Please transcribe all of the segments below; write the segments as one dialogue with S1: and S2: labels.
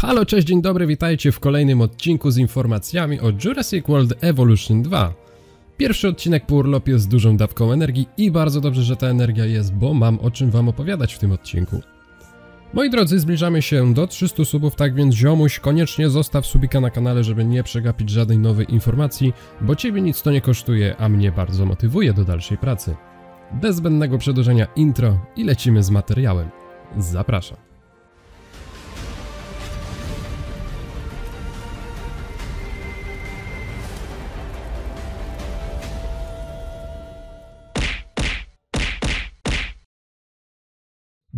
S1: Halo, cześć, dzień dobry, witajcie w kolejnym odcinku z informacjami o Jurassic World Evolution 2. Pierwszy odcinek po urlopie z dużą dawką energii i bardzo dobrze, że ta energia jest, bo mam o czym wam opowiadać w tym odcinku. Moi drodzy, zbliżamy się do 300 subów, tak więc ziomuś, koniecznie zostaw subika na kanale, żeby nie przegapić żadnej nowej informacji, bo ciebie nic to nie kosztuje, a mnie bardzo motywuje do dalszej pracy. Bez zbędnego przedłużenia intro i lecimy z materiałem. Zapraszam.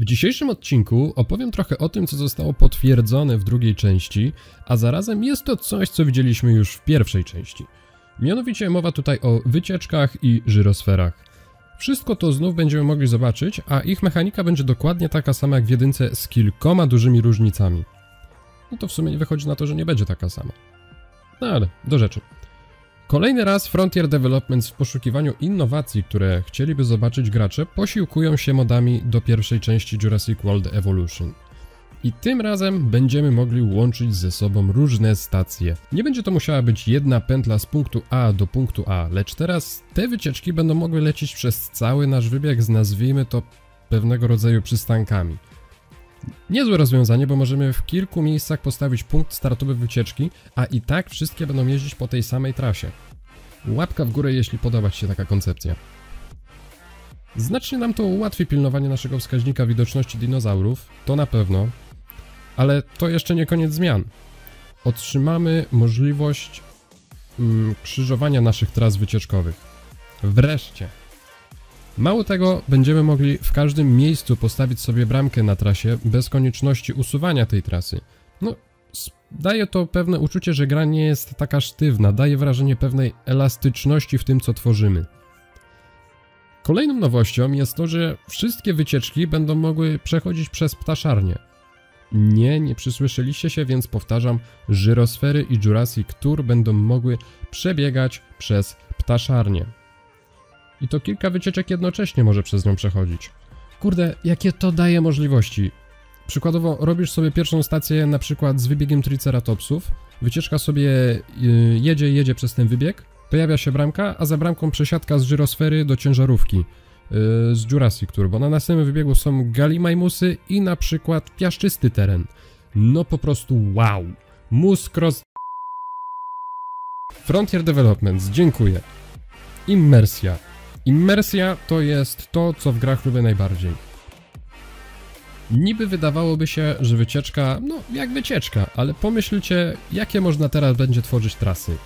S1: W dzisiejszym odcinku opowiem trochę o tym, co zostało potwierdzone w drugiej części, a zarazem jest to coś, co widzieliśmy już w pierwszej części. Mianowicie mowa tutaj o wycieczkach i żyrosferach. Wszystko to znów będziemy mogli zobaczyć, a ich mechanika będzie dokładnie taka sama jak w jedynce z kilkoma dużymi różnicami. No to w sumie wychodzi na to, że nie będzie taka sama. No ale, do rzeczy. Kolejny raz Frontier Developments w poszukiwaniu innowacji, które chcieliby zobaczyć gracze, posiłkują się modami do pierwszej części Jurassic World Evolution. I tym razem będziemy mogli łączyć ze sobą różne stacje. Nie będzie to musiała być jedna pętla z punktu A do punktu A, lecz teraz te wycieczki będą mogły lecieć przez cały nasz wybieg z nazwijmy to pewnego rodzaju przystankami. Niezłe rozwiązanie, bo możemy w kilku miejscach postawić punkt startowy wycieczki, a i tak wszystkie będą jeździć po tej samej trasie. Łapka w górę, jeśli podoba Ci się taka koncepcja. Znacznie nam to ułatwi pilnowanie naszego wskaźnika widoczności dinozaurów, to na pewno, ale to jeszcze nie koniec zmian. Otrzymamy możliwość mm, krzyżowania naszych tras wycieczkowych. Wreszcie. Mało tego, będziemy mogli w każdym miejscu postawić sobie bramkę na trasie bez konieczności usuwania tej trasy. No, daje to pewne uczucie, że gra nie jest taka sztywna, daje wrażenie pewnej elastyczności w tym, co tworzymy. Kolejną nowością jest to, że wszystkie wycieczki będą mogły przechodzić przez ptaszarnię. Nie, nie przysłyszeliście się, więc powtarzam, żyrosfery i Jurassic Tour będą mogły przebiegać przez ptaszarnię. I to kilka wycieczek jednocześnie może przez nią przechodzić. Kurde, jakie to daje możliwości. Przykładowo robisz sobie pierwszą stację na przykład z wybiegiem Triceratopsów, wycieczka sobie yy, jedzie, jedzie przez ten wybieg, pojawia się bramka, a za bramką przesiadka z żyrosfery do ciężarówki yy, z Jurassic Tour, bo na następnym wybiegu są galimajmusy i na przykład piaszczysty teren. No po prostu wow. Mus cross... Frontier Developments, dziękuję. Immersja. Immersja to jest to, co w grach lubię najbardziej. Niby wydawałoby się, że wycieczka, no jak wycieczka, ale pomyślcie, jakie można teraz będzie tworzyć trasy.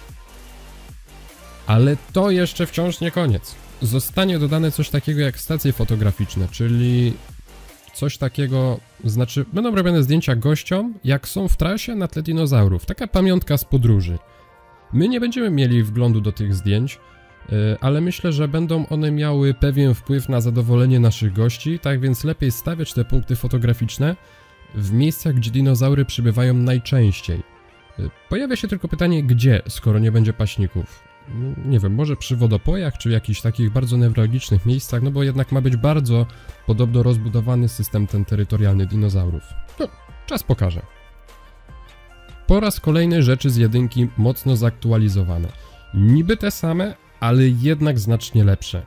S1: Ale to jeszcze wciąż nie koniec. Zostanie dodane coś takiego jak stacje fotograficzne, czyli coś takiego, znaczy będą robione zdjęcia gościom, jak są w trasie na tle dinozaurów. Taka pamiątka z podróży. My nie będziemy mieli wglądu do tych zdjęć, ale myślę, że będą one miały pewien wpływ na zadowolenie naszych gości, tak więc lepiej stawiać te punkty fotograficzne w miejscach, gdzie dinozaury przybywają najczęściej. E, pojawia się tylko pytanie, gdzie, skoro nie będzie paśników nie wiem, może przy wodopojach, czy w jakichś takich bardzo newralgicznych miejscach, no bo jednak ma być bardzo podobno rozbudowany system ten terytorialny dinozaurów. No, czas pokaże. Po raz kolejny rzeczy z jedynki mocno zaktualizowane. Niby te same, ale jednak znacznie lepsze.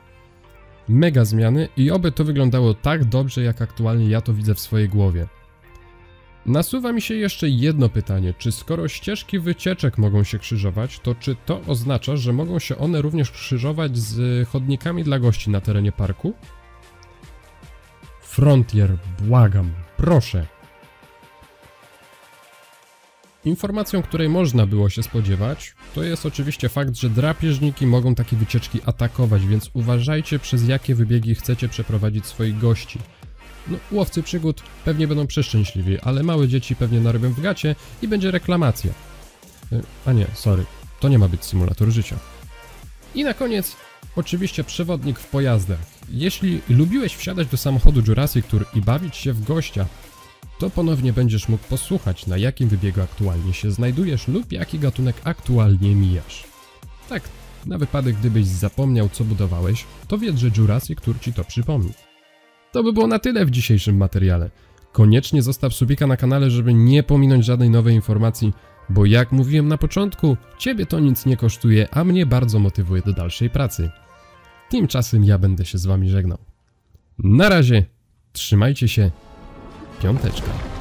S1: Mega zmiany i oby to wyglądało tak dobrze, jak aktualnie ja to widzę w swojej głowie. Nasuwa mi się jeszcze jedno pytanie, czy skoro ścieżki wycieczek mogą się krzyżować, to czy to oznacza, że mogą się one również krzyżować z chodnikami dla gości na terenie parku? Frontier, błagam, proszę. Informacją, której można było się spodziewać, to jest oczywiście fakt, że drapieżniki mogą takie wycieczki atakować, więc uważajcie przez jakie wybiegi chcecie przeprowadzić swoich gości. No, łowcy przygód pewnie będą przeszczęśliwi, ale małe dzieci pewnie narobią w gacie i będzie reklamacja. E, a nie, sorry, to nie ma być symulator życia. I na koniec, oczywiście przewodnik w pojazdach. Jeśli lubiłeś wsiadać do samochodu Jurassic Tour i bawić się w gościa, to ponownie będziesz mógł posłuchać, na jakim wybiegu aktualnie się znajdujesz lub jaki gatunek aktualnie mijasz. Tak, na wypadek gdybyś zapomniał co budowałeś, to wiedz, że Jurassic Tour ci to przypomni. To by było na tyle w dzisiejszym materiale. Koniecznie zostaw subika na kanale, żeby nie pominąć żadnej nowej informacji, bo jak mówiłem na początku, ciebie to nic nie kosztuje, a mnie bardzo motywuje do dalszej pracy. Tymczasem ja będę się z wami żegnał. Na razie, trzymajcie się, piąteczka.